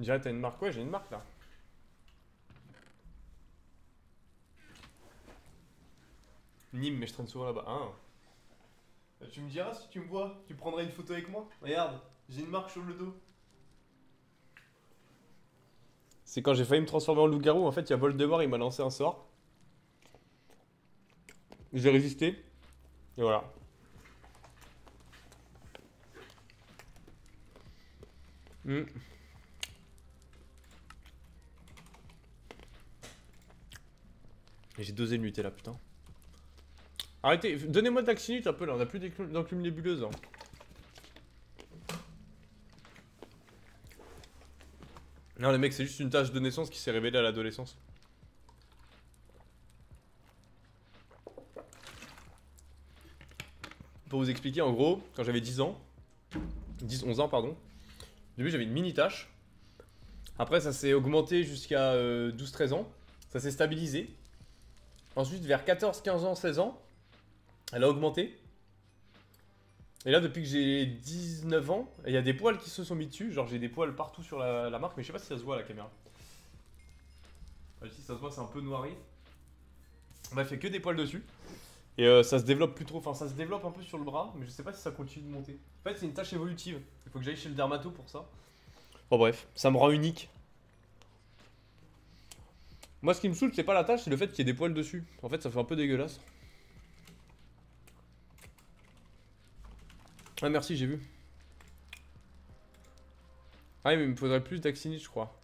me dirais, t'as une marque Ouais, j'ai une marque là. Nîmes, mais je traîne souvent là-bas. Hein. Euh, Tu me diras si tu me vois, tu prendrais une photo avec moi Regarde, j'ai une marque sur le dos. C'est quand j'ai failli me transformer en loup-garou, en fait, il y a Voldemort, il m'a lancé un sort. J'ai résisté. Et voilà. Hmm. Et J'ai dosé le Nutella, putain. Arrêtez, donnez-moi de un peu là, on a plus d'enclume nébuleuse. hein. Non, les mecs, c'est juste une tâche de naissance qui s'est révélée à l'adolescence. Pour vous expliquer, en gros, quand j'avais 10 ans, 10, 11 ans, pardon, au début j'avais une mini tâche. Après, ça s'est augmenté jusqu'à 12-13 ans. Ça s'est stabilisé. Ensuite, vers 14, 15 ans, 16 ans, elle a augmenté. Et là, depuis que j'ai 19 ans, il y a des poils qui se sont mis dessus. Genre, j'ai des poils partout sur la, marque, mais je sais pas si ça se voit à la caméra. Ah, si ça se voit, c'est un peu noiré. Il fait que des poils dessus. Et euh, ça se développe plus trop. Enfin, ça se développe un peu sur le bras, mais je sais pas si ça continue de monter. En fait, c'est une tâche évolutive. Il faut que j'aille chez le dermato pour ça. Bon, bref, ça me rend unique. Moi, ce qui me saoule, c'est pas la tâche, c'est le fait qu'il y ait des poils dessus. En fait, ça fait un peu dégueulasse. Ah merci, j'ai vu. Ah mais il me faudrait plus d'actinite, je crois.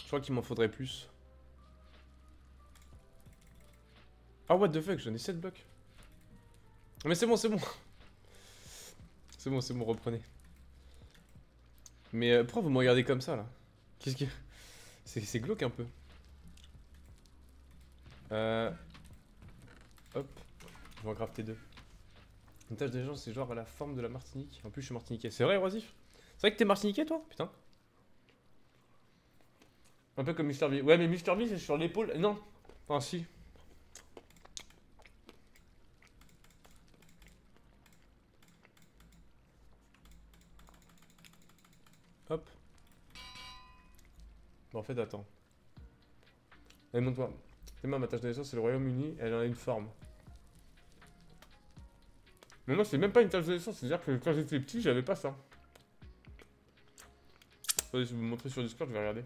Je crois qu'il m'en faudrait plus. Ah what the fuck, j'en ai 7 blocs. Mais c'est bon, c'est bon. C'est bon, c'est bon, reprenez. Mais euh, pourquoi vous me regardez comme ça là? Qu'est-ce que... C'est glauque un peu. Euh... Hop. Je vais en crafter deux. Une tâche des gens, c'est genre la forme de la Martinique. En plus, je suis martiniquais. C'est vrai, Oisif? C'est vrai que t'es martiniquais, toi? Putain. Un peu comme Mr. V. Ouais, mais Mr. V, c'est sur l'épaule. Non. Enfin, si. Hop. Bon, en fait, attends. Allez, montre-moi. C'est moi, ma tâche de naissance, c'est le Royaume-Uni. Elle a une forme. Mais moi, c'est même pas une tâche de naissance. C'est-à-dire que quand j'étais petit, j'avais pas ça. Attendez, je vais vous montrer sur Discord, je vais regarder.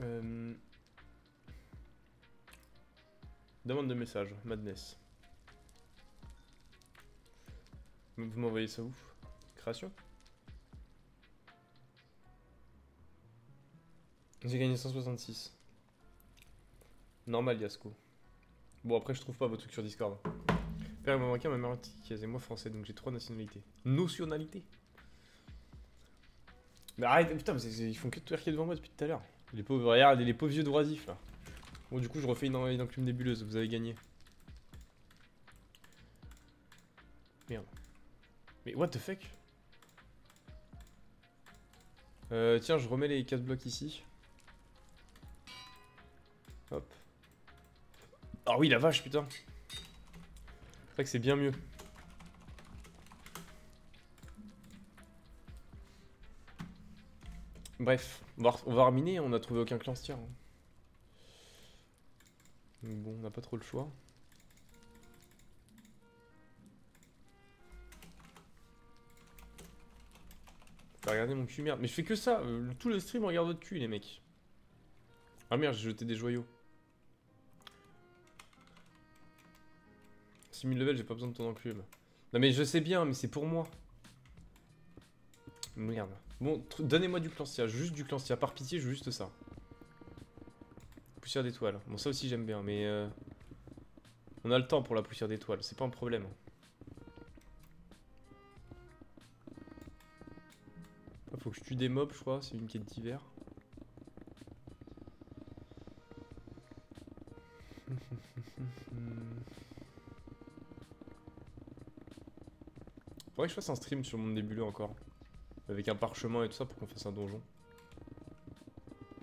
Euh... Demande de message, Madness. Vous m'envoyez ça où? Création? J'ai gagné 166. Normal, Yasco. Bon, après, je trouve pas vos trucs sur Discord. Père marocain, ma mère antillaise et moi français, donc j'ai trois nationalités. Nationalité Mais arrête, putain, mais ils font que de twerker devant moi depuis tout à l'heure. Les pauvres, regarde, les pauvres vieux droisifs là. Bon, du coup, je refais une, une enclume nébuleuse, vous avez gagné. Merde. Mais what the fuck? Euh, Tiens, je remets les 4 blocs ici. Hop. Ah oui, la vache, putain. C'est vrai que c'est bien mieux. Bref, on va, reminer, on a trouvé aucun clan Bon, on n'a pas trop le choix. T'as regardé mon cul, merde. Mais je fais que ça. euh, tout le stream regarde votre cul, les mecs. Ah merde, j'ai jeté des joyaux. 6000 levels, j'ai pas besoin de ton enclume. Non mais je sais bien, mais c'est pour moi. Merde. Bon, donnez-moi du clanstia, juste du clanstia. Par pitié, je veux juste ça. Poussière d'étoile. Bon, ça aussi j'aime bien, mais... euh, On a le temps pour la poussière d'étoile, c'est pas un problème. Faut que je tue des mobs, je crois. C'est une quête d'hiver. Faudrait que je fasse un stream sur mon nébuleux encore. Avec un parchemin et tout ça pour qu'on fasse un donjon.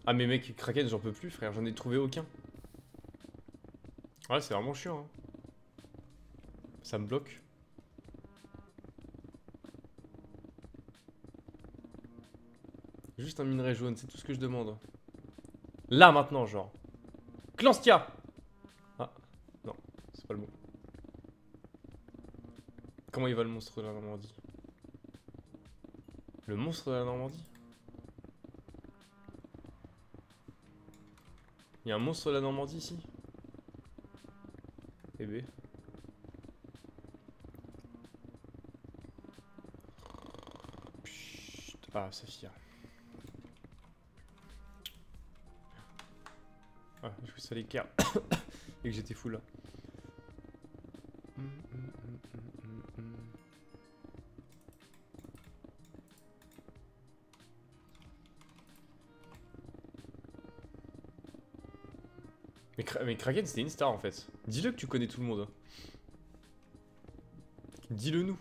Ah mais mec, Kraken, j'en peux plus frère, j'en ai trouvé aucun. Ouais, c'est vraiment chiant. Hein. Ça me bloque. Un minerai jaune, c'est tout ce que je demande. Là maintenant, genre. Clanstia Ah, non, c'est pas le mot. Comment il va le monstre de la Normandie? Le monstre de la Normandie? Il y a un monstre de la Normandie ici? Eh ben. Ah, Saphir. Que ça l'éclaire. Et que j'étais fou là. Mais, mais Kraken c'était une star en fait. Dis-le que tu connais tout le monde. Dis-le nous.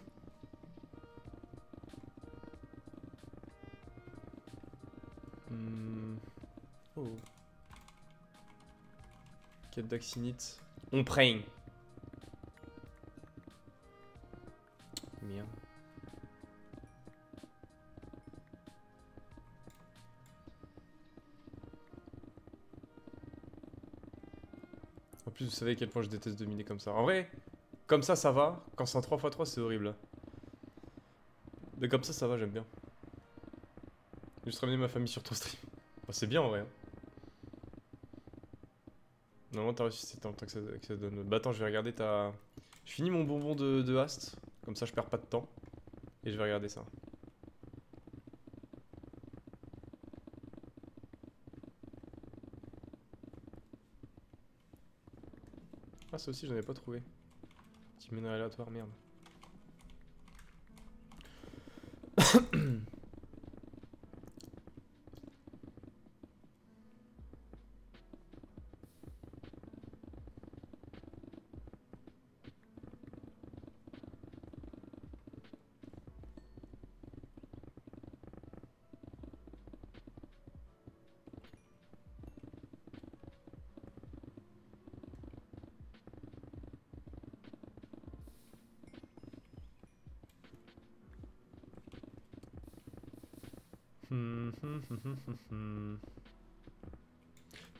D'Axinite. On praying. Merde. En plus, vous savez à quel point je déteste dominer comme ça. En vrai, comme ça, ça va. Quand c'est un 3x3, c'est horrible. Mais comme ça, ça va, j'aime bien. Juste ramener ma famille sur ton stream. c'est bien en vrai. Hein. Normalement, t'as réussi, c'était en que ça, donne. Bah attends, je vais regarder ta... Je finis mon bonbon de, de Hast, comme ça je perds pas de temps. Et je vais regarder ça. Ah, ça aussi, j'en ai pas trouvé. Petit menu aléatoire, merde.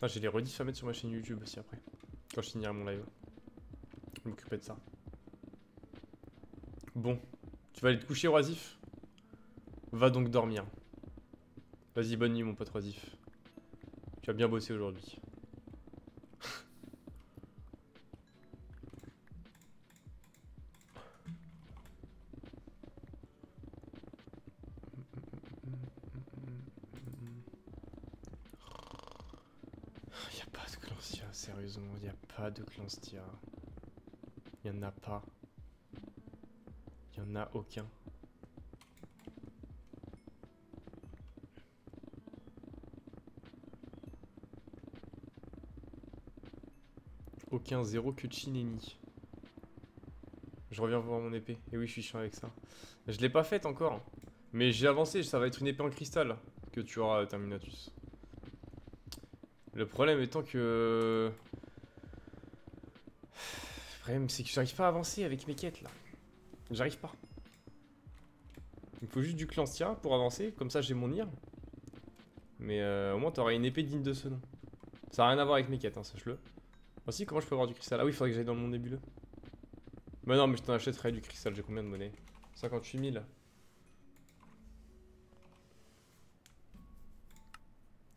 J'ai les rediffs à mettre sur ma chaîne YouTube aussi après. Quand je finirai mon live. Je m'occuper de ça. Bon. Tu vas aller te coucher, Oisif? Va donc dormir. Vas-y, bonne nuit, mon pote Oisif. Tu as bien bossé aujourd'hui. De Clanstia. Il n'y en a pas. Il n'y en a aucun. Aucun zéro que Chineni. Je reviens voir mon épée. Et oui, je suis chiant avec ça. Je l'ai pas faite encore. Mais j'ai avancé, ça va être une épée en cristal que tu auras, Terminatus. Le problème étant que problème, c'est que j'arrive pas à avancer avec mes quêtes, là. J'arrive pas. Il me faut juste du Clanstia pour avancer, comme ça j'ai mon ir. Mais euh, au moins t'auras une épée digne de ce nom. Ça n'a rien à voir avec mes quêtes, hein, sache-le. Aussi, comment je peux avoir du cristal? Ah oui, il faudrait que j'aille dans monde nébuleux. Bah non, mais je t'en achèterai du cristal, j'ai combien de monnaie 58 000.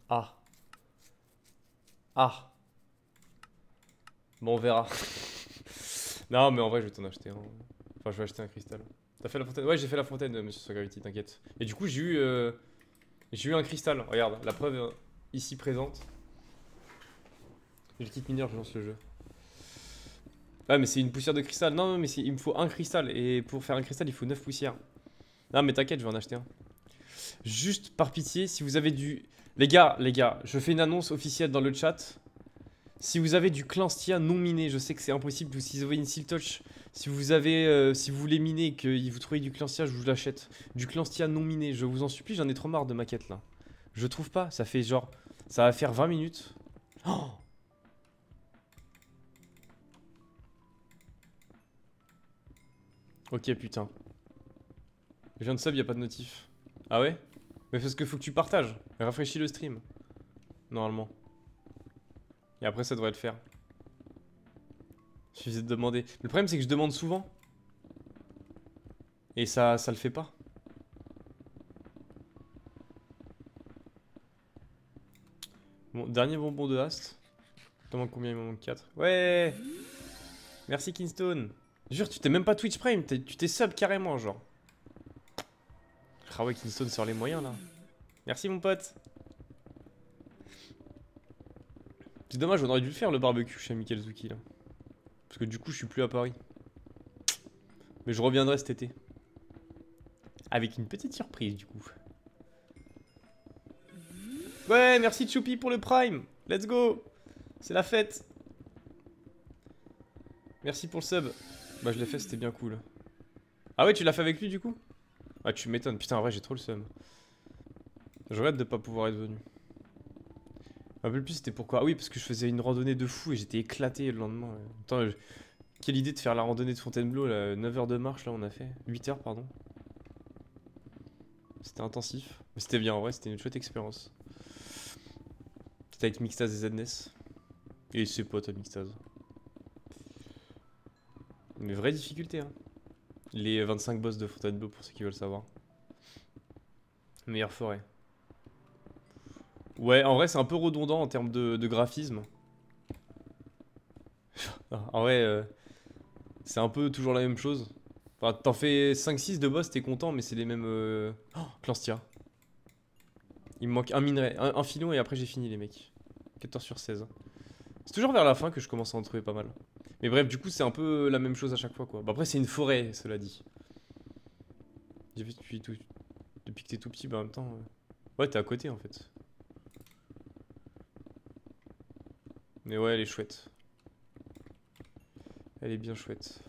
Ah. Ah. Bon, on verra. Non, mais en vrai, je vais t'en acheter un. Enfin, je vais acheter un cristal. T'as fait la fontaine? Ouais, j'ai fait la fontaine, euh, monsieur Sagravity, t'inquiète. Et du coup, j'ai eu. Euh, j'ai eu un cristal. Regarde, la preuve euh, ici présente. J'ai le kit mineur, je lance le jeu. Ah, mais c'est une poussière de cristal. Non, mais il me faut un cristal. Et pour faire un cristal, il faut 9 poussières. Non, mais t'inquiète, je vais en acheter un. Juste par pitié, si vous avez du. Les gars, les gars, je fais une annonce officielle dans le chat. Si vous avez du Clanstia non miné, je sais que c'est impossible, si vous avez une Siltouch, si vous avez, euh, si vous voulez miner et que vous trouvez du Clanstia, je vous l'achète. Du Clanstia non miné, je vous en supplie, j'en ai trop marre de ma quête là. Je trouve pas, ça fait genre Ça va faire 20 minutes. Oh ok, putain. Je viens de sub, y a pas de notif. Ah ouais? Mais parce que faut que tu partages. Rafraîchis le stream. Normalement. Et après, ça devrait le faire. Suffisait de demander. Le problème, c'est que je demande souvent. Et ça, ça le fait pas. Bon, dernier bonbon de Hast. Comment combien il me manque 4 Ouais Merci Kinstone Jure, tu t'es même pas Twitch Prime, tu t'es sub carrément, genre. Ah ouais, Kinstone sur les moyens, là. Merci, mon pote C'est dommage, on aurait dû le faire, le barbecue chez Zuki là. Parce que du coup, je suis plus à Paris. Mais je reviendrai cet été. Avec une petite surprise, du coup. Ouais, merci Choupi pour le Prime. Let's go. C'est la fête. Merci pour le sub. Bah, je l'ai fait, c'était bien cool. Ah ouais, tu l'as fait avec lui, du coup? Ah, tu m'étonnes. Putain, en vrai, j'ai trop le seum. Je regrette de pas pouvoir être venu. Un peu plus, c'était pourquoi Ah oui, parce que je faisais une randonnée de fou et j'étais éclaté le lendemain. Attends, quelle idée de faire la randonnée de Fontainebleau, là. 9 heures de marche, là, on a fait. 8 heures, pardon. C'était intensif. Mais c'était bien, en vrai, c'était une chouette expérience. C'était avec Mixtaz et Zedness. Et ses potes à Mixtaz. Mais vraie difficulté, hein. Les 25 boss de Fontainebleau, pour ceux qui veulent savoir. Meilleure forêt. Ouais, en vrai, c'est un peu redondant en termes de, graphisme. en vrai, euh, c'est un peu toujours la même chose. Enfin, t'en fais 5-6 de boss, t'es content, mais c'est les mêmes... Euh... Oh, Clanstia. Il me manque un minerai, un, filon, et après j'ai fini, les mecs. 14 sur 16. C'est toujours vers la fin que je commence à en trouver pas mal. Mais bref, du coup, c'est un peu la même chose à chaque fois, quoi. Bah, après, c'est une forêt, cela dit. J'ai vu depuis, tout... depuis que t'es tout petit, bah en même temps... Euh, ouais, t'es à côté, en fait. Mais ouais, elle est chouette. Elle est bien chouette.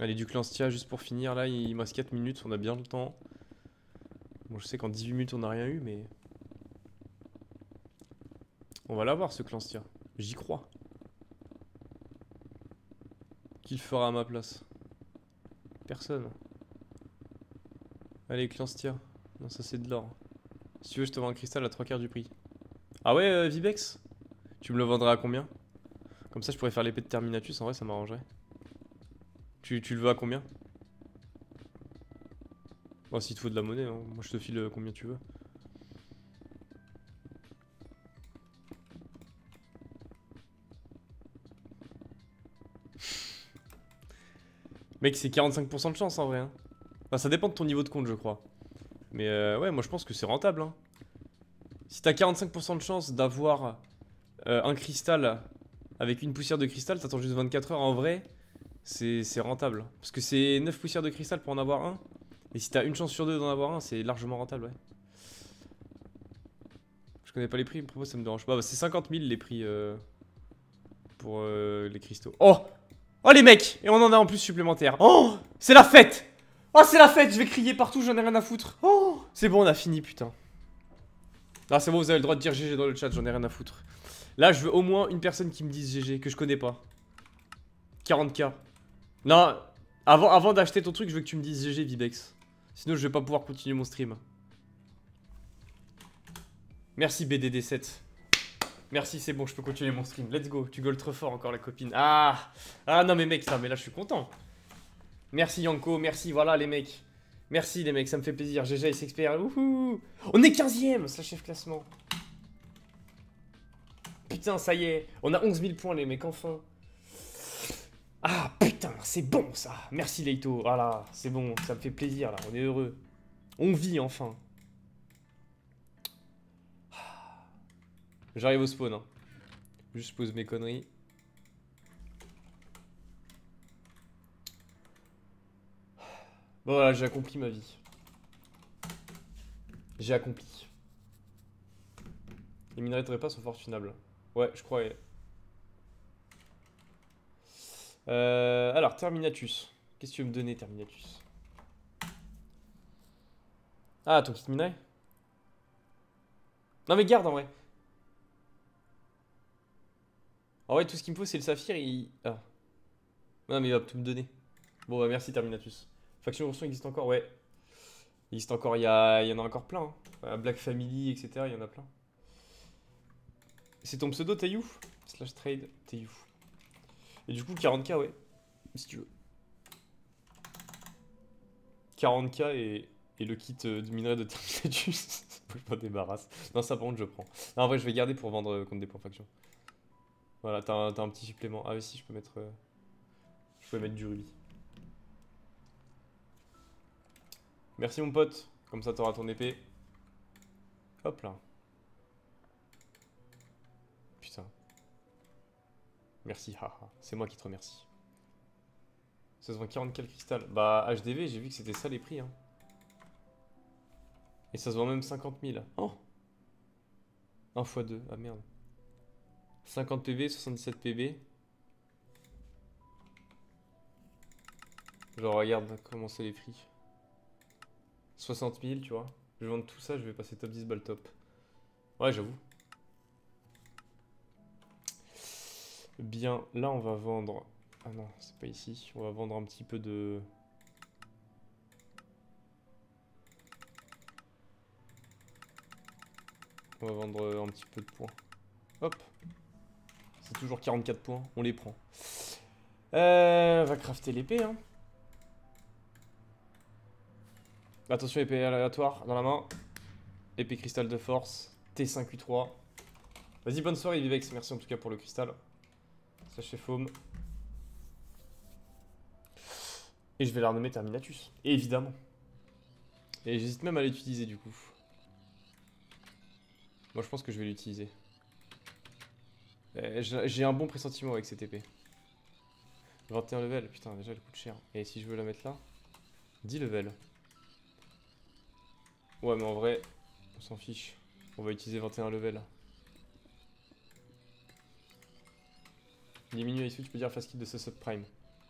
Allez, du clan Stia, juste pour finir, là, il me reste 4 minutes, on a bien le temps. Bon, je sais qu'en 18 minutes, on n'a rien eu, mais... On va l'avoir, ce clan Stia. J'y crois. Qui le fera à ma place Personne. Allez, clan Stia. Non, ça c'est de l'or. Si tu veux, je te vends un cristal à 3 quarts du prix. Ah ouais, euh, Vibex? Tu me le vendrais à combien? Comme ça, je pourrais faire l'épée de Terminatus, en vrai, ça m'arrangerait. Tu, le veux à combien? Bon, s'il te faut de la monnaie, hein. moi je te file euh, combien tu veux. Mec, c'est 45% de chance en vrai. Hein. Ça dépend de ton niveau de compte, je crois. Mais euh, ouais, moi je pense que c'est rentable. Hein. Si t'as 45% de chance d'avoir euh, un cristal avec une poussière de cristal, t'attends juste 24 heures. En vrai, c'est rentable. Parce que c'est 9 poussières de cristal pour en avoir un. Et si t'as une chance sur deux d'en avoir un, c'est largement rentable, ouais. Je connais pas les prix, pour moi ça me dérange. Bah, c'est 50 000 les prix euh, pour euh, les cristaux. Oh Oh les mecs Et on en a en plus supplémentaire. Oh C'est la fête Oh c'est la fête Je vais crier partout, j'en ai rien à foutre. Oh C'est bon, on a fini, putain. Là, c'est bon, vous avez le droit de dire GG dans le chat, j'en ai rien à foutre. Là, je veux au moins une personne qui me dise GG, que je connais pas. 40k. Non, avant, avant d'acheter ton truc, je veux que tu me dises GG, Vibex. Sinon, je vais pas pouvoir continuer mon stream. Merci BDD7. Merci, c'est bon, je peux continuer mon stream. Let's go. Tu gueules trop fort encore, la copine. Ah Ah non, mais mec, ça, mais là, je suis content. Merci, Yanko. Merci, voilà, les mecs. Merci les mecs, ça me fait plaisir. GG et expert. Wouhou On est 15ème, ça chef classement. Putain, ça y est. On a 11 000 points les mecs, enfin. Ah putain, c'est bon ça. Merci Leito. Voilà, c'est bon, ça me fait plaisir là. On est heureux. On vit enfin. J'arrive au spawn. Hein. Juste pose mes conneries. Bon voilà, j'ai accompli ma vie. J'ai accompli. Les minerais de repas sont fortunables. Ouais, je croyais. Euh, alors, Terminatus. Qu'est-ce que tu veux me donner, Terminatus? Ah, ton kit minerai? Non mais garde en vrai. En vrai, tout ce qu'il me faut, c'est le saphir. Il... Ah. Non mais il va tout me donner. Bon bah merci Terminatus. Faction Ourson existe encore, ouais. Il existe encore, il y, a... il y en a encore plein. hein. Euh, Black Family, etc. Il y en a plein. C'est ton pseudo, Taïou Slash trade, Taïou. Et du coup, 40k, ouais. Si tu veux. 40k et, et le kit euh, de minerai de Terminatus. Faut je m'en débarrasse. Non, ça par contre, je prends. En vrai, je vais garder pour vendre euh, contre des points faction. Voilà, t'as un, un petit supplément. Ah, mais si, je peux mettre. Je peux mettre du rubis. Merci, mon pote. Comme ça, t'auras ton épée. Hop là. Putain. Merci, haha. C'est moi qui te remercie. Ça se vend 44 cristal. Bah, HDV, j'ai vu que c'était ça les prix. Hein. Et ça se vend même 50 000. Oh 1 x 2. Ah merde. 50 PB, 77 PB. Genre, regarde comment c'est les prix. 60 000, tu vois. Je vais vendre tout ça, je vais passer top 10 balle top. Ouais, j'avoue. Bien, là on va vendre. Ah non, c'est pas ici. On va vendre un petit peu de. On va vendre un petit peu de points. Hop. C'est toujours 44 points, on les prend. Euh, on va crafter l'épée, hein. Attention, épée aléatoire dans la main. Épée cristal de force. T5U3. Vas-y, bonne soirée, Vivex. Merci en tout cas pour le cristal. Sachet foam. Et je vais la renommer Terminatus. Évidemment. Et j'hésite même à l'utiliser du coup. Moi je pense que je vais l'utiliser. J'ai j'ai un bon pressentiment avec cette épée. 21 level, putain déjà elle coûte cher. Et si je veux la mettre là? 10 level. Ouais mais en vrai, on s'en fiche. On va utiliser 21 level. Diminue ici, tu peux dire fast kill de ce subprime.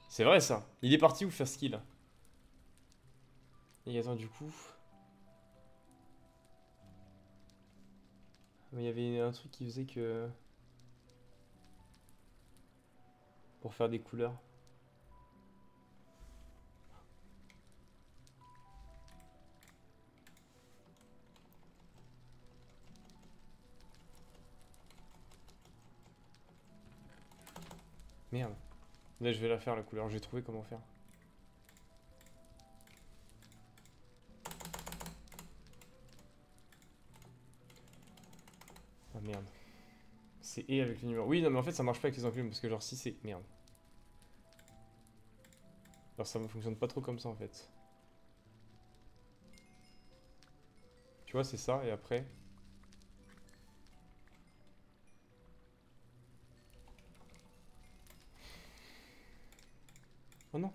C'est vrai ça. Il est parti où fast kill Et attends du coup. Mais il y avait un truc qui faisait que. Pour faire des couleurs. Merde. Là, je vais la faire la couleur. J'ai trouvé comment faire. Ah merde. C'est et avec les numéros. Oui, non, mais en fait, ça marche pas avec les enclumes parce que, genre, si c'est. Merde. Alors, ça ne fonctionne pas trop comme ça en fait. Tu vois, c'est ça, et après. Oh non.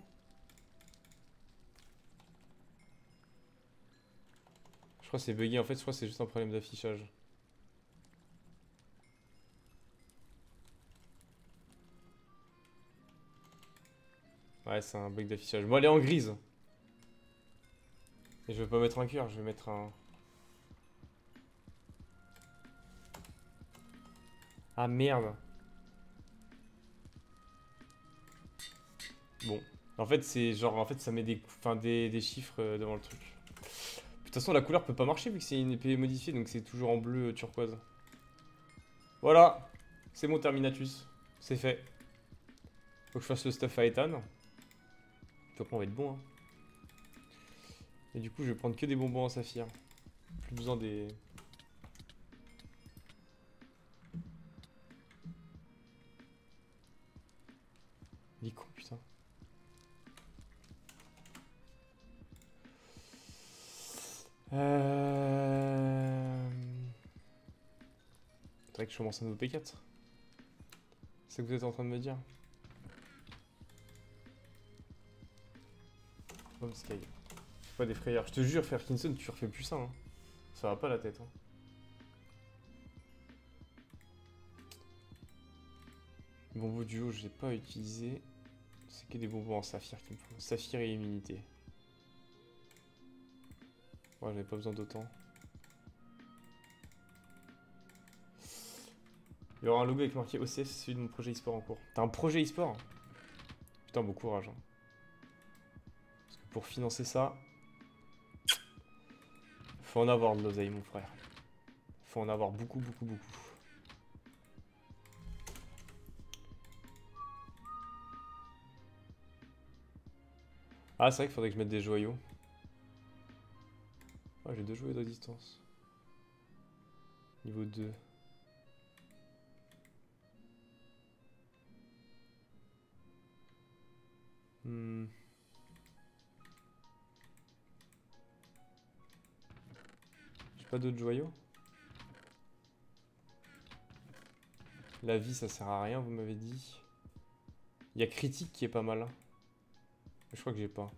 Je crois que c'est bugué. En fait, je crois c'est juste un problème d'affichage. Ouais, c'est un bug d'affichage. Bon, elle est en grise. Et je vais pas mettre un cœur, je vais mettre un... Ah merde. Bon. En fait, c'est genre, en fait, ça met des, enfin, des, chiffres euh, devant le truc. De toute façon, la couleur peut pas marcher vu que c'est une épée modifiée, donc c'est toujours en bleu euh, turquoise. Voilà. C'est mon Terminatus. C'est fait. Faut que je fasse le stuff à Ethan. Après, on va être bon. Hein. Et du coup, je vais prendre que des bonbons en saphir. Plus besoin des... je commence un nouveau P4. C'est ce que vous êtes en train de me dire. Home Sky. Pas des frayeurs. Je te jure, Ferkinson, tu refais plus ça. Hein. Ça va pas la tête. Hein. Bonbon duo, je l'ai pas utilisé. C'est que des bonbons en saphir qu'il me faut. Saphir et immunité. Ouais, j'avais pas besoin d'autant. Il y aura un logo avec marqué c'est celui de mon projet e-sport en cours. T'as un projet e-sport Putain, bon courage. hein. Parce que pour financer ça, faut en avoir de l'oseille, mon frère. Faut en avoir beaucoup, beaucoup, beaucoup. Ah, c'est vrai qu'il faudrait que je mette des joyaux. Ah, j'ai deux joyaux de distance. Niveau 2. Hmm. J'ai pas d'autres joyaux La vie ça sert à rien vous m'avez dit. Il y a critique qui est pas mal. hein. Je crois que j'ai pas.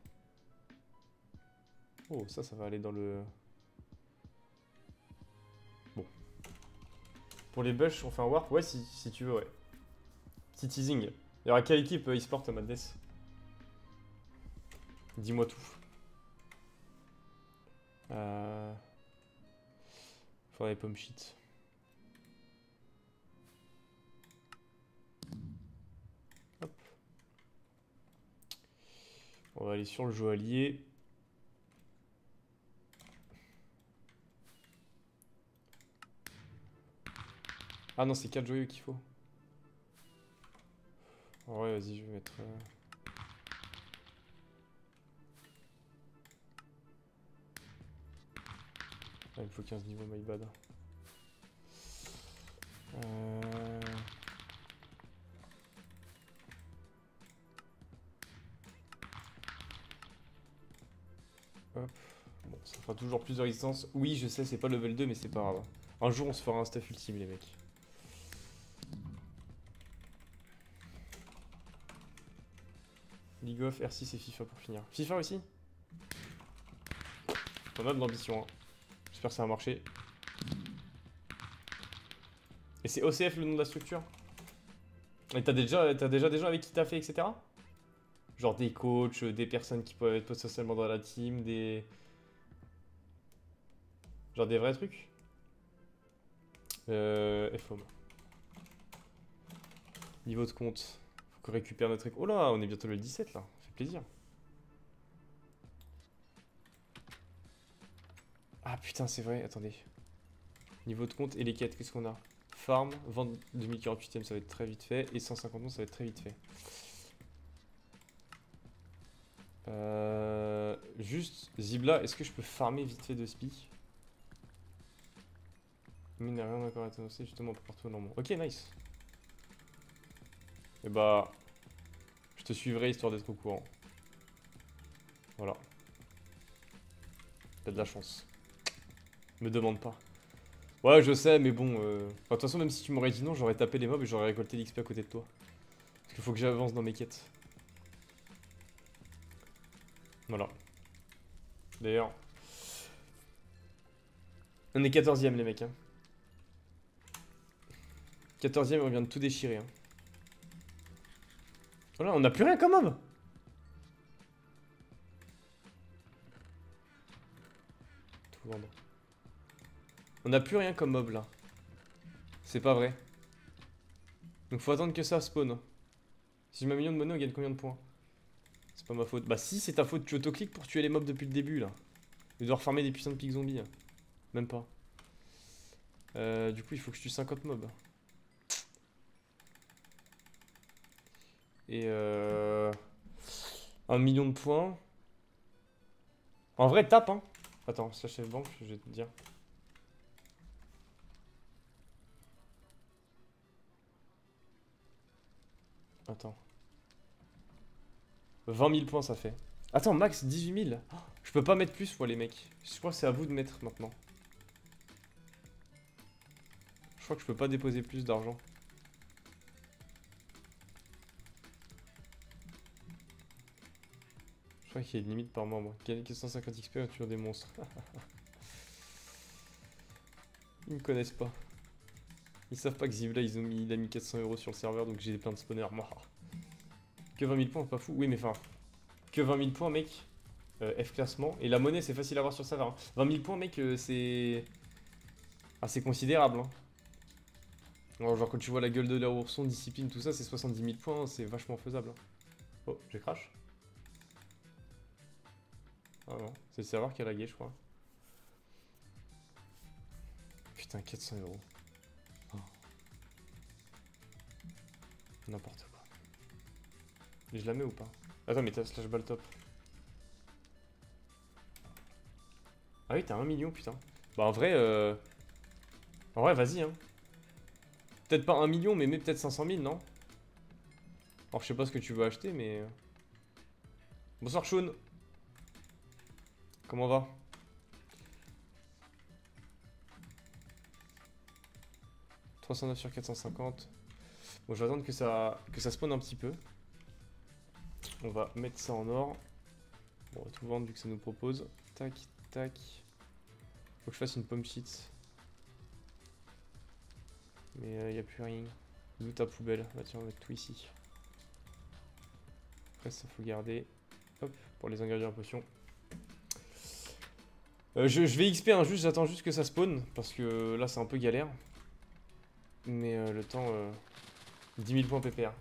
Oh ça ça va aller dans le... Bon. Pour les bush on fait un warp? Ouais si, si tu veux ouais. Petit teasing. Il y aura quelle équipe euh, e-sport à Madness Dis-moi tout. Euh... Faudrait pommes shit. Hop. On va aller sur le joaillier. Ah non, c'est 4 joyeux qu'il faut. Ouais, vas-y, je vais mettre... euh, il me faut 15 niveaux, my bad. Euh... Hop. Bon, ça fera toujours plus de résistance. Oui, je sais, c'est pas level 2, mais c'est pas grave. Un jour, on se fera un stuff ultime, les mecs. League of, R6 et FIFA pour finir. FIFA aussi? On a de l'ambition, hein. J'espère que ça va marcher. Et c'est OCF le nom de la structure? Et t'as déjà, déjà des gens avec qui t'as fait, etc. Genre des coachs, des personnes qui peuvent être potentiellement dans la team, des... Genre des vrais trucs? Euh... FOM. Niveau de compte. Faut qu'on récupère notre... Oh là, on est bientôt le 17 là. Ça fait plaisir. Ah putain, c'est vrai, attendez. Niveau de compte et les quêtes, qu'est-ce qu'on a? Farm, vente 2048ème, ça va être très vite fait. Et 151, ça va être très vite fait. Euh, juste, Zibla, est-ce que je peux farmer vite fait de spi? Mais n'a rien encore été annoncé justement pour partout dans mon. Ok, nice. Et bah, je te suivrai histoire d'être au courant. Voilà. T'as de la chance. Me demande pas. Ouais, je sais, mais bon. euh, enfin, De toute façon, même si tu m'aurais dit non, j'aurais tapé les mobs et j'aurais récolté l'XP à côté de toi. Parce qu'il faut que j'avance dans mes quêtes. Voilà. D'ailleurs. On est 14ème, les mecs. Hein. 14ème, on vient de tout déchirer. Hein. Voilà, on n'a plus rien comme mob. On n'a plus rien comme mob là. C'est pas vrai. Donc faut attendre que ça spawn. Si je mets un million de monnaie, on gagne combien de points? C'est pas ma faute. Bah si, c'est ta faute. Tu autocliques pour tuer les mobs depuis le début là. Et devoir farmer des puissants de pics zombies. Même pas. Euh, du coup, il faut que je tue 50 mobs. Et euh... Un million de points. En vrai, tape hein. Attends, chef banque, je vais te dire. Attends. 20 000 points ça fait. Attends, max 18 000. Oh, je peux pas mettre plus, moi, les mecs. Je crois que c'est à vous de mettre maintenant. Je crois que je peux pas déposer plus d'argent. Je crois qu'il y a une limite par membre. Gagner 150 XP en tuant des monstres. Ils me connaissent pas. Ils savent pas que Zivla, ils ont mis, il a mis 400 euros sur le serveur, donc j'ai plein de spawners. Que 20 000 points, pas fou. Oui, mais enfin, que 20 000 points, mec. Euh, F classement. Et la monnaie, c'est facile à voir sur serveur. hein. 20 000 points, mec, euh, c'est. Ah, considérable. hein. Genre quand tu vois la gueule de leur ourson, discipline, tout ça, c'est 70 000 points, c'est vachement faisable. hein. Oh, j'ai crash. Ah non, c'est le serveur qui a lagué, je crois. Putain, 400 euros. N'importe quoi. Mais je la mets ou pas Attends, mais t'as slash ball top. Ah oui, t'as 1 million, putain. Bah en vrai, euh... En vrai, vas-y, hein. Peut-être pas 1 million, mais mets peut-être 500 000, non? Alors, je sais pas ce que tu veux acheter, mais... euh. Bonsoir, Shun Comment va? 309 sur 450. Bon, je vais attendre que ça, que ça spawn un petit peu. On va mettre ça en or. Bon, on va tout vendre vu que ça nous propose. Tac, tac. Faut que je fasse une pomme sheet. Mais il n'y a plus rien. D'où ta poubelle Bah tiens, on va mettre tout ici. Après, ça faut garder. Hop, pour les ingrédients potions. Euh, je, vais XP, hein, juste, j'attends juste que ça spawn. Parce que là, c'est un peu galère. Mais euh, le temps... euh, 10 000 points PPR.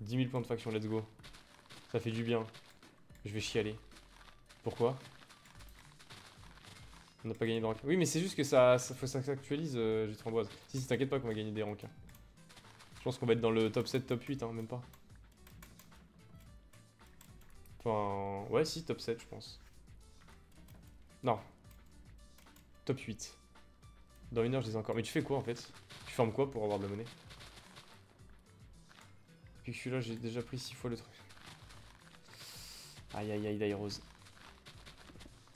10 000 points de faction, let's go. Ça fait du bien. Je vais chialer. Pourquoi? On n'a pas gagné de rank. Oui, mais c'est juste que ça, ça faut ça s'actualise, euh, j'ai framboise. Si, si, t'inquiète pas qu'on va gagner des ranks. hein. Je pense qu'on va être dans le top 7, top 8, hein, même pas. Enfin, ouais, si, top 7, je pense. Non. Top 8. Dans une heure, je les ai encore. Mais tu fais quoi en fait? Tu fermes quoi pour avoir de la monnaie? Depuis que je suis là, j'ai déjà pris 6 fois le truc. Aïe aïe aïe, d'ailleurs rose.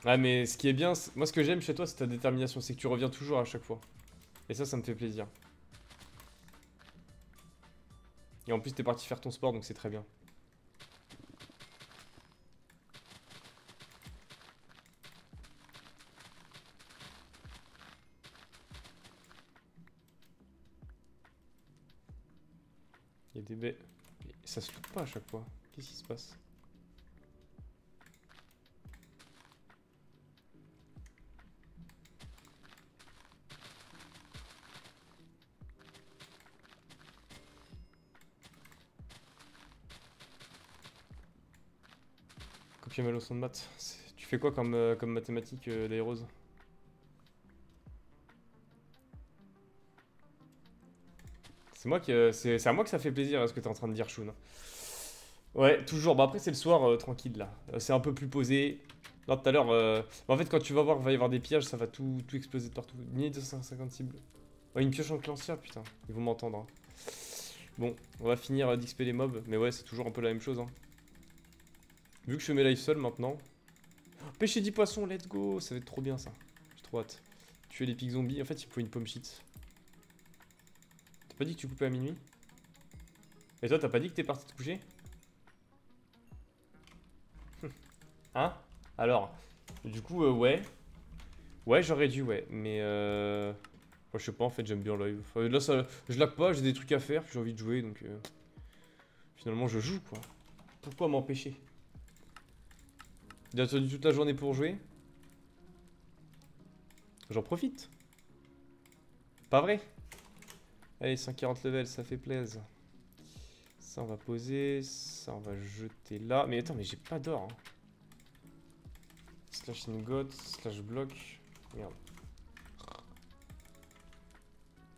Ouais, mais ce qui est bien, moi ce que j'aime chez toi, c'est ta détermination. C'est que tu reviens toujours à chaque fois. Et ça, ça me fait plaisir. Et en plus, t'es parti faire ton sport, donc c'est très bien. Il y a des baies. Ça se loupe pas à chaque fois. Qu'est-ce qui se passe? Copier ma leçon de maths. Tu fais quoi comme, euh, comme mathématiques, euh, Euh, c'est à moi que ça fait plaisir ce que t'es en train de dire, Shun. Ouais, toujours. Bah après c'est le soir, euh, tranquille là. Euh, c'est un peu plus posé. Non, tout à l'heure. euh, bah, en fait, quand tu vas voir, va y avoir des pillages, ça va tout, tout exploser de partout. 1250 cibles. Ouais, une pioche en clancia, putain. Ils vont m'entendre. hein. Bon, on va finir euh, d'XP les mobs, mais ouais, c'est toujours un peu la même chose. Hein. Vu que je fais mes lives seul maintenant. Oh, Pêcher 10 poissons, let's go Ça va être trop bien ça. J'ai trop hâte. Tuer les pics zombies. En fait, il faut une pomme shit. Pas dit que tu coupais à minuit Et toi, t'as pas dit que t'es parti te coucher Hein? Alors, du coup, euh, ouais. Ouais, j'aurais dû, ouais. Mais euh... je sais pas, en fait, j'aime bien live. Là, ça, je lag pas, j'ai des trucs à faire, j'ai envie de jouer, donc... euh, Finalement, je joue, quoi. Pourquoi m'empêcher? J'ai attendu toute la journée pour jouer J'en profite. Pas vrai Allez, 140 levels, ça fait plaisir. Ça, on va poser. Ça, on va jeter là. Mais attends, mais j'ai pas d'or. hein. Slash ingot, slash bloc. Merde.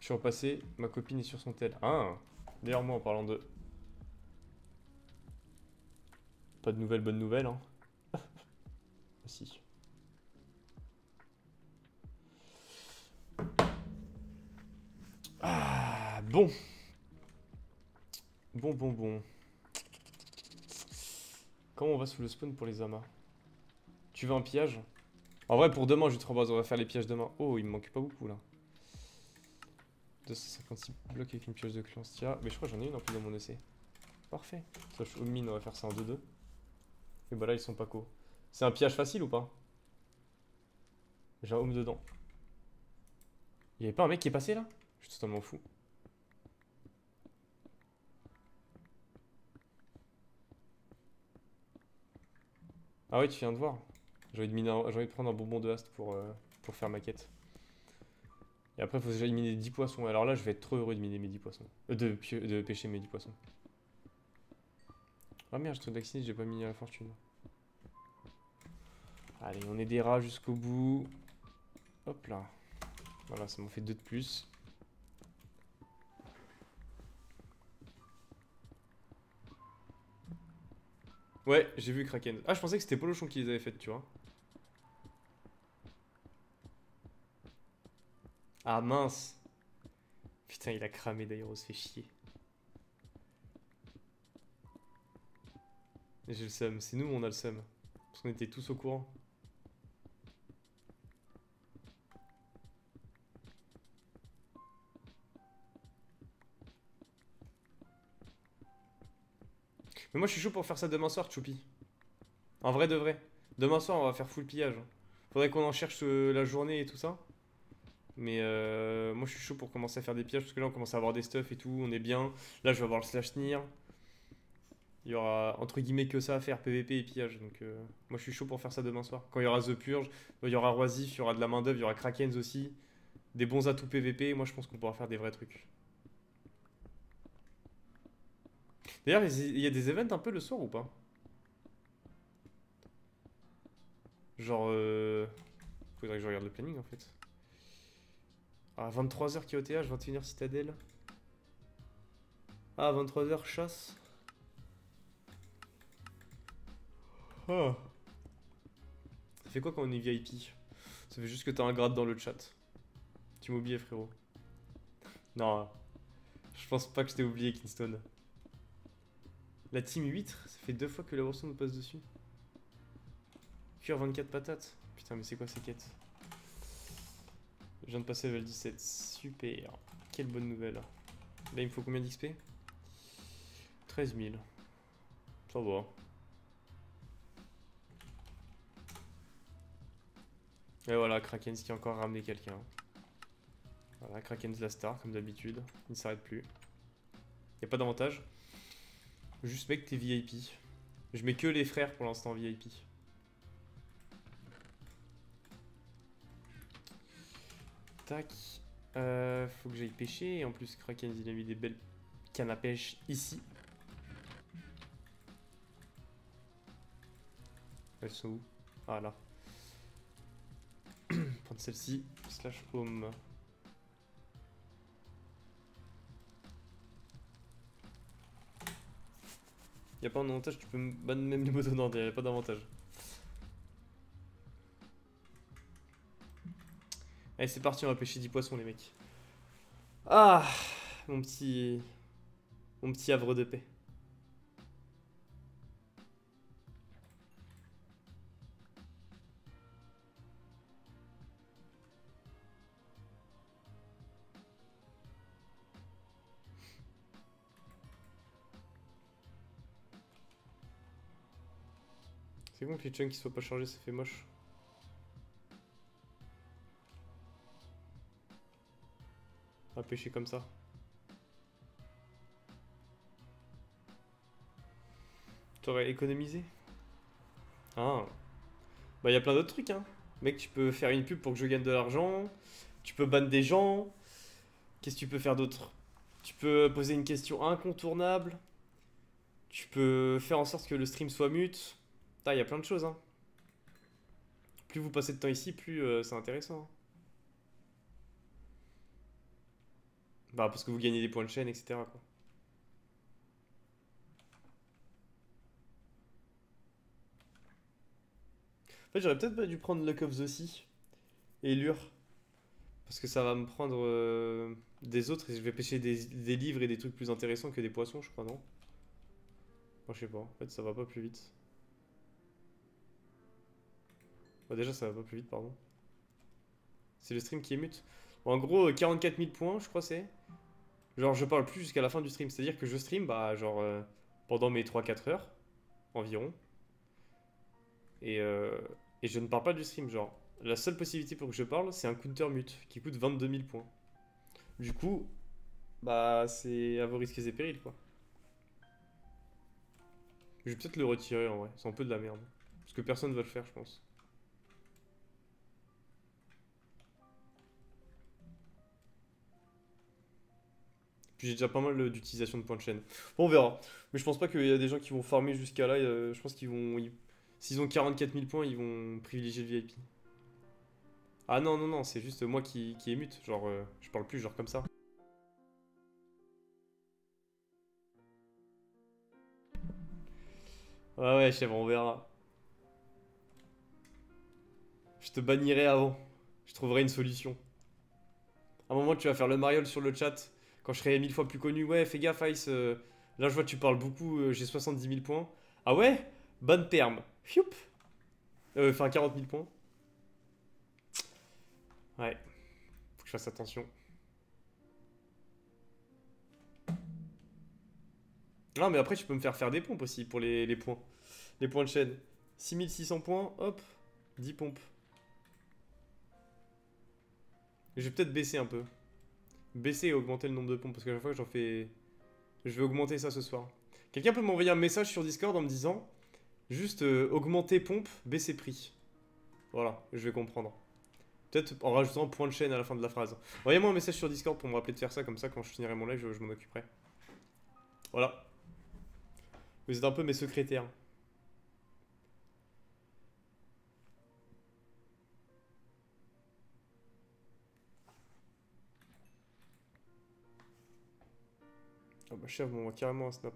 Je suis repassé. Ma copine est sur son tel. Ah D'ailleurs, moi, en parlant de... Pas de nouvelles, bonnes nouvelles, hein. Ah, si. Ah, bon. Bon, bon, bon. Comment on va sous le spawn pour les amas? Tu veux un pillage? En vrai, pour demain, je te propose, on va faire les pillages demain. Oh, il me manque pas beaucoup là. 256 blocs avec une pioche de Clanstia. Mais je crois que j'en ai une en plus dans mon essai. Parfait. Sauf au mine, on va faire ça en 2-2. Et bah là, ils sont pas co. C'est un pillage facile ou pas? J'ai un home dedans. Il y avait pas un mec qui est passé là? Je suis totalement fou. Ah oui, tu viens de voir. J'ai envie de, prendre un bonbon de haste pour, euh, pour faire ma quête. Et après, il faut déjà miner 10 poissons. Alors là, je vais être trop heureux de miner mes 10 poissons. Euh, de, pêcher mes 10 poissons. Ah merde, je suis vacciné, j'ai pas mis la fortune. Allez, on est des rats jusqu'au bout. Hop là. Voilà, ça m'en fait deux de plus. Ouais, j'ai vu Kraken. Ah, je pensais que c'était Polochon qui les avait faites, tu vois. Ah mince. Putain, il a cramé d'ailleurs, on se fait chier. J'ai le seum. C'est nous, on a le seum. Parce qu'on était tous au courant. Mais moi je suis chaud pour faire ça demain soir, Choupi. En vrai de vrai. Demain soir on va faire full pillage. Faudrait qu'on en cherche euh, la journée et tout ça. Mais euh, moi je suis chaud pour commencer à faire des pillages parce que là on commence à avoir des stuff et tout, on est bien. Là je vais avoir le slash near. Il y aura entre guillemets que ça à faire, PVP et pillage. Donc euh, moi je suis chaud pour faire ça demain soir. Quand il y aura The Purge, il y aura Roisif, il y aura de la main d'œuvre, il y aura Krakens aussi. Des bons atouts PVP, moi je pense qu'on pourra faire des vrais trucs. D'ailleurs, il y a des events un peu le soir ou pas? Genre, euh... faudrait que je regarde le planning en fait. Ah, 23h KOTH, 21h Citadelle. Ah, 23h chasse. Ah. Ça fait quoi quand on est VIP Ça fait juste que t'as un grade dans le chat. Tu m'oublies frérot. Non, je pense pas que je t'ai oublié Kingston. La team 8, ça fait deux fois que la version nous passe dessus. Cuire 24 patates. Putain, mais c'est quoi ces quêtes? Je viens de passer level 17. Super. Quelle bonne nouvelle. Là, il me faut combien d'XP 13 000. Ça va. Et voilà, Krakens qui a encore ramené quelqu'un. Voilà, Krakens la star, comme d'habitude. Il ne s'arrête plus. Y a pas d'avantage? Juste mec, t'es VIP. Je mets que les frères pour l'instant VIP. Tac. Euh, faut que j'aille pêcher. En plus, Kraken, a mis des belles cannes à pêche ici. Elles sont où? Ah là. Prendre celle-ci. Slash home. Y a pas un avantage, tu peux ban même les motos. Non, y a pas d'avantage. Allez, c'est parti, on va pêcher 10 poissons, les mecs. Ah, mon petit. Mon petit havre de paix. Que les chunks soient pas chargés, ça fait moche. Va pêcher comme ça. T'aurais économisé? Ah. Bah y a plein d'autres trucs hein. Mec, tu peux faire une pub pour que je gagne de l'argent. Tu peux ban des gens. Qu'est-ce que tu peux faire d'autre? Tu peux poser une question incontournable. Tu peux faire en sorte que le stream soit mute. Il y a plein de choses. Hein. Plus vous passez de temps ici, plus euh, c'est intéressant. hein. Bah, parce que vous gagnez des points de chaîne, etc. Quoi. En fait, j'aurais peut-être pas dû prendre Luck of the Sea et Lure. Parce que ça va me prendre euh, des autres et je vais pêcher des, des livres et des trucs plus intéressants que des poissons, je crois, non? Moi, je sais pas. En fait, ça va pas plus vite. Bah déjà ça va pas plus vite pardon. C'est le stream qui est mute. En gros euh, 44 000 points je crois c'est. Genre je parle plus jusqu'à la fin du stream. C'est à dire que je stream bah genre euh, pendant mes 3-4 heures environ. Et, euh, et je ne parle pas du stream genre. La seule possibilité pour que je parle c'est un counter mute qui coûte 22 000 points. Du coup bah c'est à vos risques et périls quoi. Je vais peut-être le retirer en vrai. C'est un peu de la merde. Parce que personne va le faire je pense. J'ai déjà pas mal euh, d'utilisation de points de chaîne. Bon, on verra. Mais je pense pas qu'il y a des gens qui vont farmer jusqu'à là. euh, je pense qu'ils vont. ils- S'ils ont 44 000 points, ils vont privilégier le VIP. Ah non, non, non, c'est juste moi qui, qui émute. Genre, euh, je parle plus genre comme ça. Ouais, ouais, chef, on verra. Je te bannirai avant. Je trouverai une solution. À un moment, tu vas faire le mariole sur le chat. Quand je serai mille fois plus connu. Ouais, fais gaffe, Ice. euh, là, je vois que tu parles beaucoup. euh, J'ai 70 000 points. Ah ouais? Bonne perme. Fioup. Euh, Enfin, 40 000 points. Ouais. Faut que je fasse attention. Non, mais après, tu peux me faire faire des pompes aussi pour les, les points. Les points de chaîne. 6600 points, hop, 10 pompes. Je vais peut-être baisser un peu. Baisser et augmenter le nombre de pompes parce qu'à chaque fois, j'en fais. Je vais augmenter ça ce soir. Quelqu'un peut m'envoyer un message sur Discord en me disant juste euh, augmenter pompe, baisser prix. Voilà, je vais comprendre. Peut-être en rajoutant point de chaîne à la fin de la phrase. Envoyez-moi un message sur Discord pour me rappeler de faire ça, comme ça quand je finirai mon live, je m'en occuperai. Voilà. Vous êtes un peu mes secrétaires. Ah bah chef, on voit carrément un snap.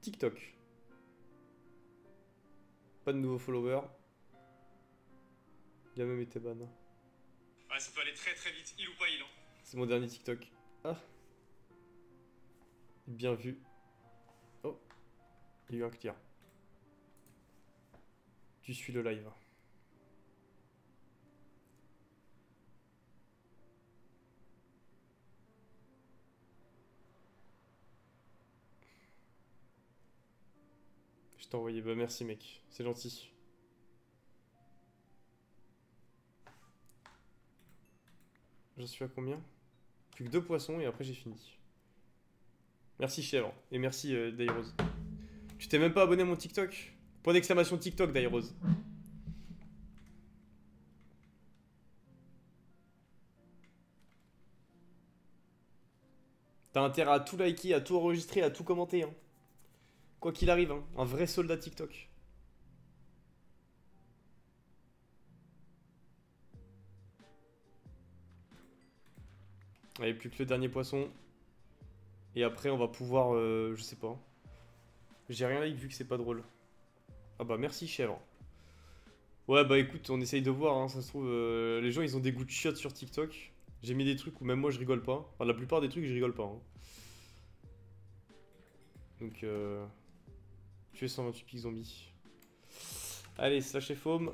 TikTok. Pas de nouveaux followers. Il a même été ban. Ouais, ça peut aller très très vite, il ou pas il. Hein. C'est mon dernier TikTok. Ah. Bien vu. Oh. Il y a eu un clear. Tu suis le live. Je. Bah merci mec. C'est gentil. J'en suis à combien? Plus que deux poissons et après j'ai fini. Merci chèvre. Et merci euh, Dairose. Tu t'es même pas abonné à mon TikTok? Point d'exclamation TikTok Dairose. T'as intérêt à tout liker, à tout enregistrer, à tout commenter. Hein. Quoi qu'il arrive, hein. un vrai soldat TikTok. Allez, plus que le dernier poisson. Et après, on va pouvoir. euh, je sais pas. J'ai rien like vu que c'est pas drôle. Ah bah merci, chèvre. Ouais, bah écoute, on essaye de voir. hein, ça se trouve, euh, les gens ils ont des goûts de chiottes sur TikTok. J'ai mis des trucs où même moi je rigole pas. Enfin, la plupart des trucs, je rigole pas. hein. Donc, euh. Tuer 128 pics zombies. Allez, slash et foam.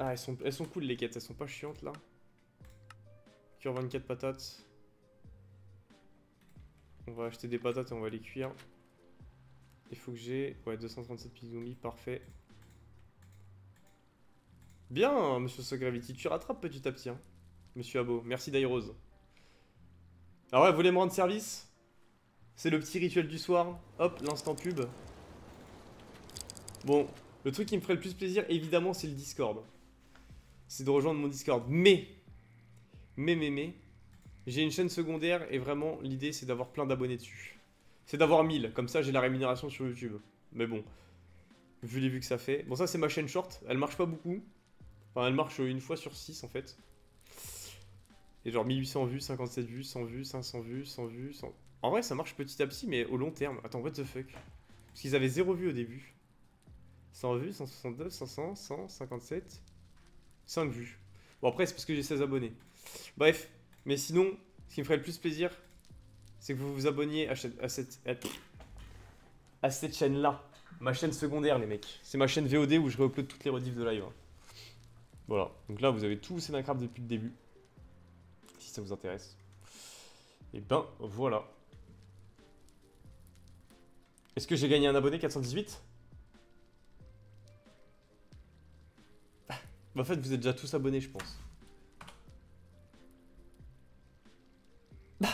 Ah, elles sont, elles sont cool les quêtes, elles sont pas chiantes là. Cure 24 patates. On va acheter des patates et on va les cuire. Il faut que j'ai... Ouais, 237 pics zombies, parfait. Bien, monsieur Sogravity, tu rattrapes petit à petit. hein. Monsieur Abo, merci Dairose. Alors ouais, vous voulez me rendre service? C'est le petit rituel du soir. Hop, l'instant pub. Bon, le truc qui me ferait le plus plaisir, évidemment, c'est le Discord. C'est de rejoindre mon Discord. Mais, mais, mais, mais, j'ai une chaîne secondaire et vraiment, l'idée, c'est d'avoir plein d'abonnés dessus. C'est d'avoir 1000, comme ça, j'ai la rémunération sur YouTube. Mais bon, vu les vues que ça fait. Bon, ça, c'est ma chaîne short. Elle marche pas beaucoup. Enfin, elle marche une fois sur 6 en fait. Et genre 1800 vues, 57 vues, 100 vues, 500 vues, 100 vues. 100... En vrai, ça marche petit à petit, mais au long terme. Attends, what the fuck? Parce qu'ils avaient 0 vues au début. 100 vues, 162, 500, 100, 57, 5 vues. Bon, après, c'est parce que j'ai 16 abonnés. Bref, mais sinon, ce qui me ferait le plus plaisir, c'est que vous vous abonniez à cette, à cette, à cette chaîne-là. Ma chaîne secondaire, les mecs. C'est ma chaîne VOD où je réupload toutes les rediffs de live. hein. Voilà. Donc là, vous avez tout Craft depuis le début. Si ça vous intéresse. Et ben, voilà. Est-ce que j'ai gagné un abonné 418 En fait, vous êtes déjà tous abonnés, je pense.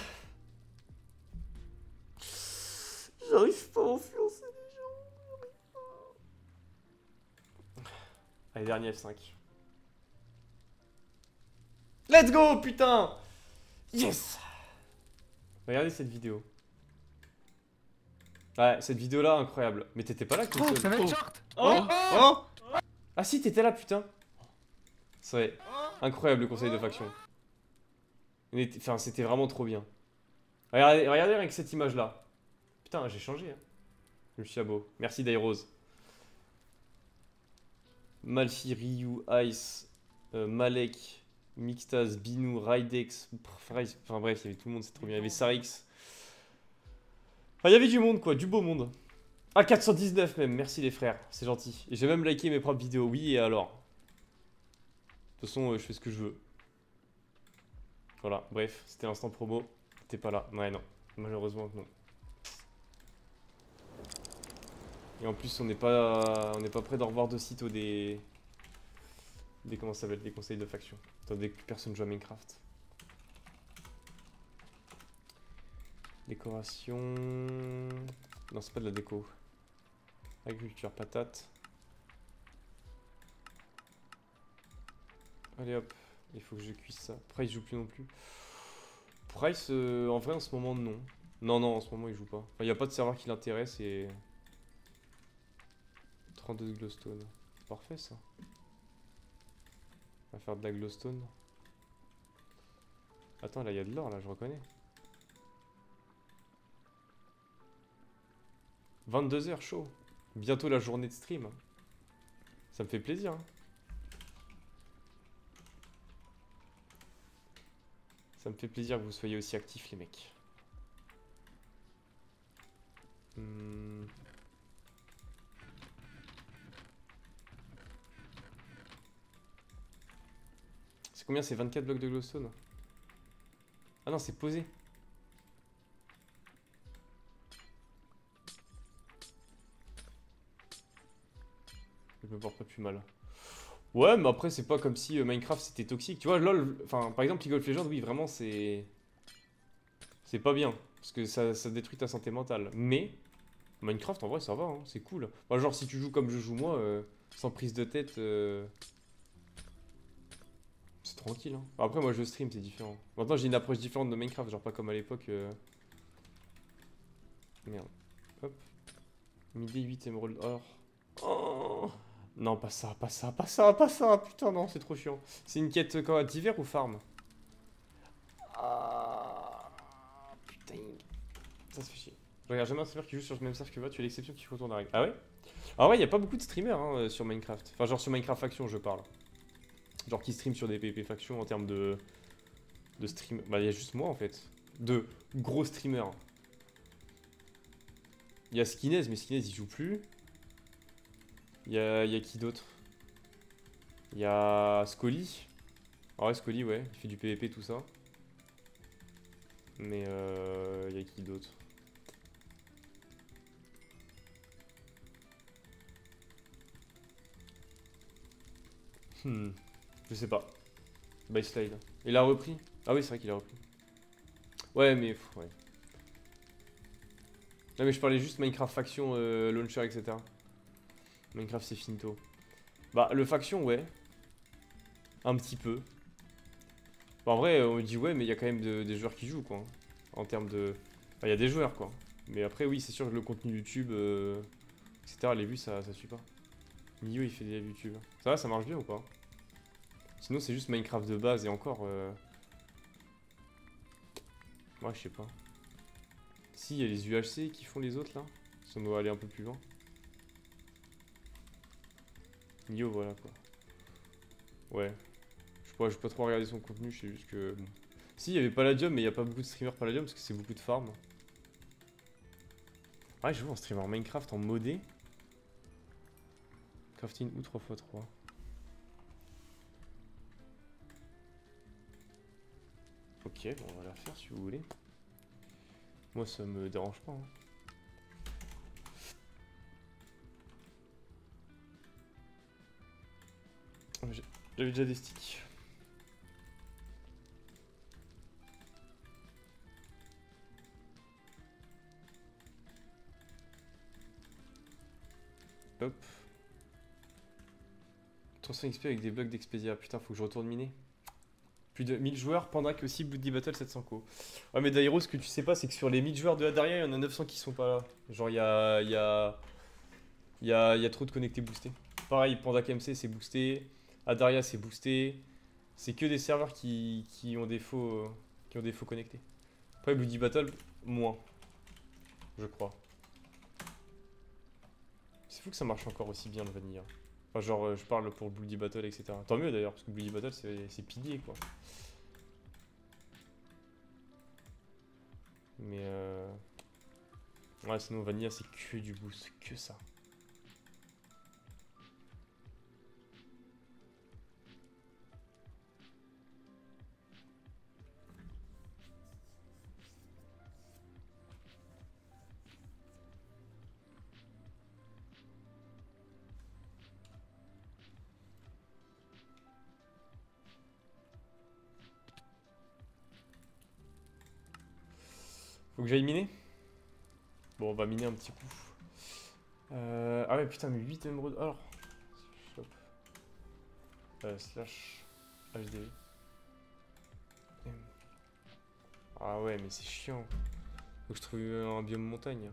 J'arrive pas à influencer les gens. Allez, dernier F5. Let's go, putain Yes Regardez cette vidéo. Ouais, cette vidéo-là, incroyable. Mais t'étais pas là, Oh, Crimson ça va être short Oh Oh Ah si, t'étais là, putain C'est. Incroyable, le conseil de faction. Enfin, c'était vraiment trop bien. Regardez, regardez avec cette image-là. Putain, j'ai changé. Hein. Je suis abo. Merci, Dairos. Malfi, Ryu, Ice, euh, Malek, Mixtas, Binu, Price- enfin bref, il y avait tout le monde, c'est trop bien. Il y avait Sarix. Il y avait du monde, quoi, du beau monde. Ah, 419 même, merci les frères, c'est gentil. J'ai même liké mes propres vidéos, oui, et alors? Toute façon, euh, je fais ce que je veux. Voilà, bref, c'était l'instant promo. T'es pas là. Ouais, non, malheureusement, non. Et en plus, on n'est pas, on n'est pas prêt d'en revoir de sitôt des, des comment ça s'appelle, des conseils de faction. Attendez que personne joue à Minecraft. Décoration. Non, c'est pas de la déco. Agriculture, patate. Allez hop, il faut que je cuise ça. Price joue plus non plus. Price, euh, en vrai, en ce moment, non. Non, non, en ce moment, il joue pas. il n'y a pas de serveur qui l'intéresse et. 32 de glowstone. Parfait ça. On va faire de la glowstone. Attends, là, il y a de l'or, là, je reconnais. 22h chaud. Bientôt la journée de stream. Ça me fait plaisir. hein. Ça me fait plaisir que vous soyez aussi actifs les mecs. Hmm. C'est combien C'est 24 blocs de glowstone? Ah non, c'est posé. Je me porte pas plus mal. Ouais, mais après, c'est pas comme si euh, Minecraft c'était toxique. Tu vois, LoL, enfin, par exemple, League of Legends, oui, vraiment, c'est. C'est pas bien. Parce que ça, ça détruit ta santé mentale. Mais, Minecraft, en vrai, ça va, hein, c'est cool. Genre, si tu joues comme je joue moi, euh, sans prise de tête. euh, C'est tranquille. Hein. Après, moi, je stream, c'est différent. Maintenant, j'ai une approche différente de Minecraft, genre pas comme à l'époque. Merde. Hop. Midi 8 émeraude or. Oh non, pas ça, pas ça, pas ça, pas ça, putain, non, c'est trop chiant. C'est une quête quoi, d'hiver ou farm? Ah, putain. Ça se fait chier. Je regarde jamais un streamer qui joue sur le même serve que moi, tu es l'exception qui retourne la règle. Ah ouais? Ah ouais, y a pas beaucoup de streamers hein, euh, sur Minecraft. Enfin, genre sur Minecraft Faction, je parle. Genre qui stream sur des PvP Faction en termes de. de stream. Bah, y a juste moi en fait. De gros streamers. Il y a Skinez, mais Skinez il joue plus. Il y y a qui d'autre? Il y a Scully. Ah ouais, Scully, ouais, il fait du PVP, tout ça. Mais euh, il y a qui d'autre? Hmm, je sais pas. By Slide. Il a repris? Ah oui, c'est vrai qu'il a repris. Ouais, mais ouais. Non mais je parlais juste Minecraft Faction, euh, Launcher, etc. Minecraft c'est finito. Bah le faction ouais. Un petit peu. Bah, en vrai on dit ouais mais il y a quand même de- des joueurs qui jouent quoi. En termes de... Il y a des joueurs quoi. Mais après oui c'est sûr que le contenu YouTube, euh, etc. Les vues ça, ça suit pas. Nio il fait des lives YouTube. Ça va ça marche bien ou pas? Sinon c'est juste Minecraft de base et encore... Euh... Ouais je sais pas. Si, il y a les UHC qui font les autres là. Si on doit aller un peu plus loin. Nio, voilà quoi. Ouais. Je sais pas, je vais pas trop regarder son contenu, je sais juste que. Si, il y avait Palladium, mais il y a pas beaucoup de streamers Palladium parce que c'est beaucoup de farm. Ouais, je vois un streamer Minecraft en modé. Crafting ou 3x3. Ok, bon, on va la faire si vous voulez. Moi, ça me dérange pas. hein. J'avais déjà des sticks. Hop. 300 XP avec des blocs d'Expedia. Putain, faut que je retourne miner. Plus de 1000 joueurs, Pandrake aussi, Bloody Battle 700 co. Ouais, mais Dairo, ce que tu sais pas, c'est que sur les 1000 joueurs de Adaria, il y en a 900 qui sont pas là. Genre, il y a, il y, a, y, y a trop de connectés boostés. Pareil, Pandrake MC, c'est boosté. Adaria, c'est boosté. C'est que des serveurs qui, ont des faux, qui ont connectés. Après, Bloody Battle, moins. Je crois. C'est fou que ça marche encore aussi bien le vanilla. Enfin, genre, euh, je parle pour Bloody Battle, etc. Tant mieux d'ailleurs, parce que Bloody Battle, c'est pilier, quoi. Mais euh... Ouais, sinon Vanilla, c'est que du boost, que ça. Faut que j'aille miner Bon, on va miner un petit coup. Euh... Ah ouais, putain, mais 8 émeraudes. Alors. Euh, slash HD. Ah ouais, mais c'est chiant. Faut que je trouve un biome montagne.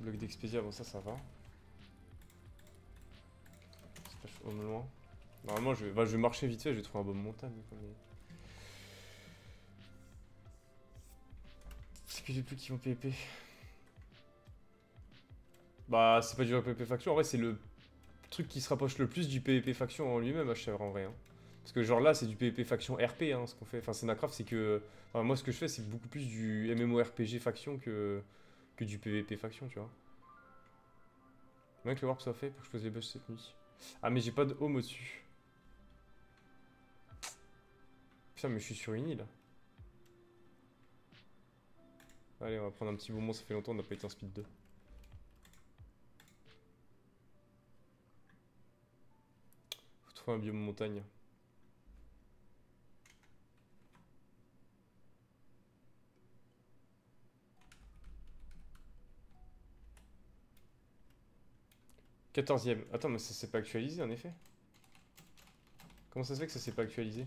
Bloc d'Expedia, bon ça, ça va. Slash home loin. Normalement, je vais, bah, je vais marcher vite fait, je vais trouver un biome montagne. C'est que j'ai plus qui vont PvP. Bah, c'est pas du PvP faction. En vrai, c'est le truc qui se rapproche le plus du PvP faction en lui-même, HCR en vrai. Hein. Parce que, genre là, c'est du PvP faction RP, hein, ce qu'on fait. Enfin, Senacraft, c'est que. moi, ce que je fais, c'est beaucoup plus du MMORPG faction que, que du PvP faction, tu vois. Bien que le warp soit fait pour que je pose les bugs cette nuit. Ah, mais j'ai pas de home au-dessus. Putain, mais je suis sur une île. Allez, on va prendre un petit moment, ça fait longtemps, on n'a pas été en speed 2. Faut trouver un biome montagne. Quatorzième. Attends, mais ça s'est pas actualisé en effet Comment ça se fait que ça s'est pas actualisé?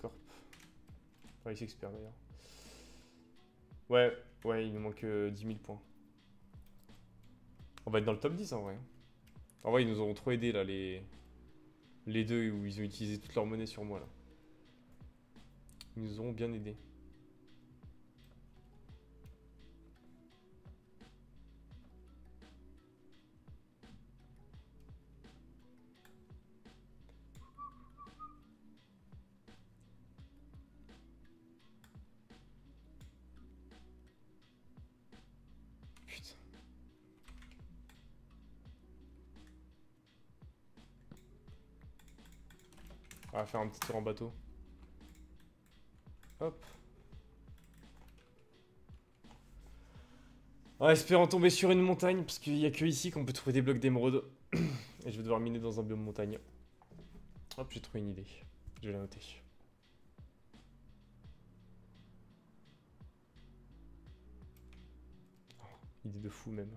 Corp. Enfin, Ice Expert d'ailleurs. Ouais, ouais, il nous manque 10 euh, 000 points. On va être dans le top 10 en vrai. En vrai, ils nous auront trop aidé là, les, les deux où ils ont utilisé toute leur monnaie sur moi là. Ils nous auront bien aidé. On va faire un petit tour en bateau. Hop. En espérant tomber sur une montagne, parce qu'il n'y a que ici qu'on peut trouver des blocs d'émeraude. Et je vais devoir miner dans un biome montagne. Hop, j'ai trouvé une idée. Je vais la noter. Oh, idée de fou même.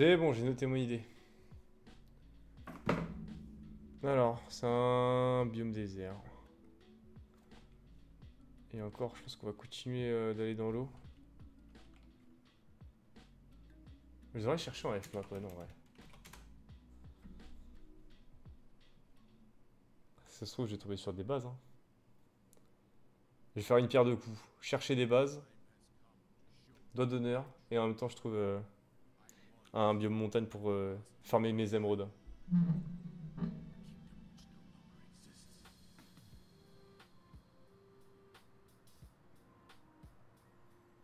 C'est bon, j'ai noté mon idée. Alors, c'est un biome désert. Et encore, je pense qu'on va continuer euh, d'aller dans l'eau. Je devrais chercher en F-map, ouais, non, ouais. Ça se trouve, j'ai tombé sur des bases. Hein. Je vais faire une pierre de coups. Chercher des bases. Doigt d'honneur. Et en même temps, je trouve euh, un biome montagne pour euh, farmer mes émeraudes.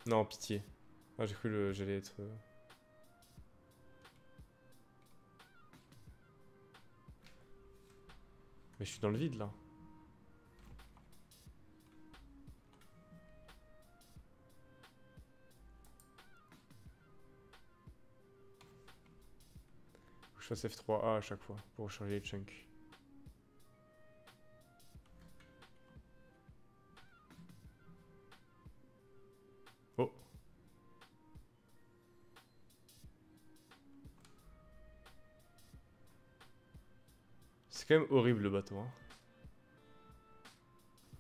Non, pitié. Ah, j'ai cru que j'allais être... euh, Mais je suis dans le vide là. Je fasse F3A à chaque fois pour recharger les chunks. Oh. C'est quand même horrible le bateau. Hein.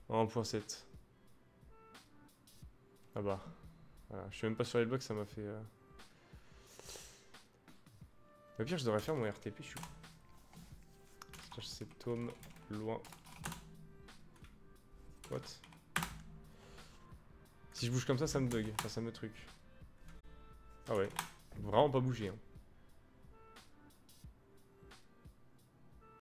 En 1.7. Ah bah. Je suis même pas sur les blocs, ça m'a fait... Euh... Au pire, je devrais faire mon RTP, je suis... Stage septome, loin. What? Si je bouge comme ça, ça me bug. Enfin, ça me truc. Ah ouais. Vraiment pas bouger. Hein.